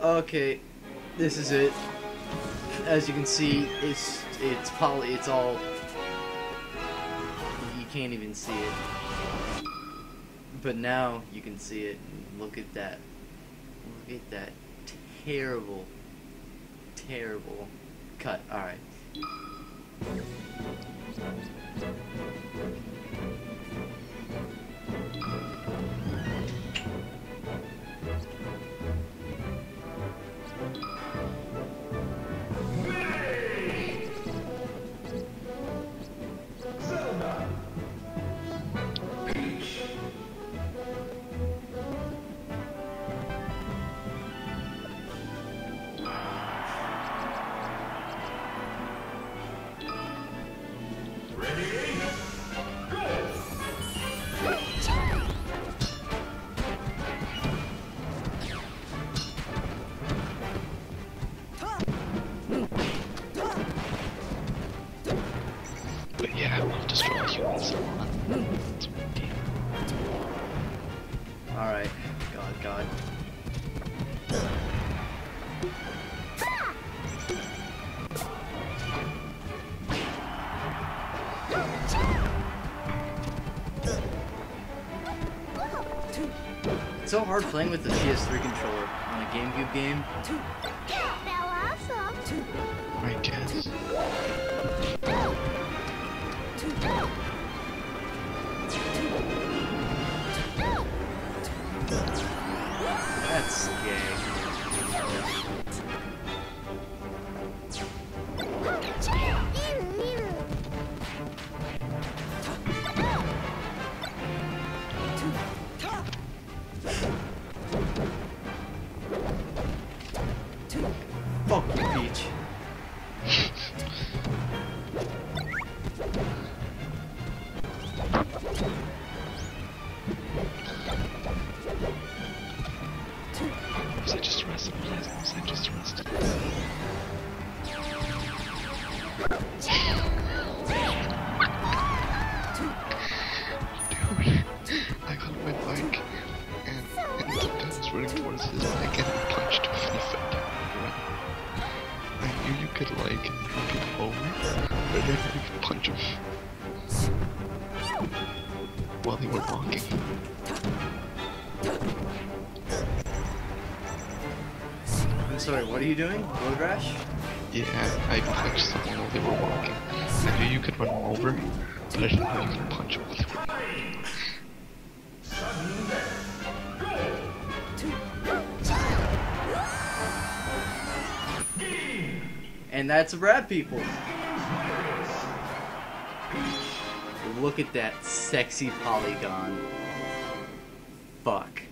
Okay, this is it. As you can see, it's it's poly. It's all. You can't even see it. But now you can see it. Look at that. Look at that terrible, terrible cut. All right. But yeah, we'll destroy humans. It's my deal. All right. God, God. It's so hard playing with the PS3 controller on a GameCube game. I guess. That's gay. Fuck you, Peach. Was I just arrested? Was I just arrested? Dude, I got my bike and, and the guy was running towards his bike and he punched him and he fell. I knew you could like knock him over, but then you could punch him while they were walking. I'm sorry, what are you doing? Road rash? Yeah, I punched someone while they were walking. I knew you could run them over, but I didn't know you could punch them while they were walking. And that's a wrap, people. Look at that sexy polygon. Fuck.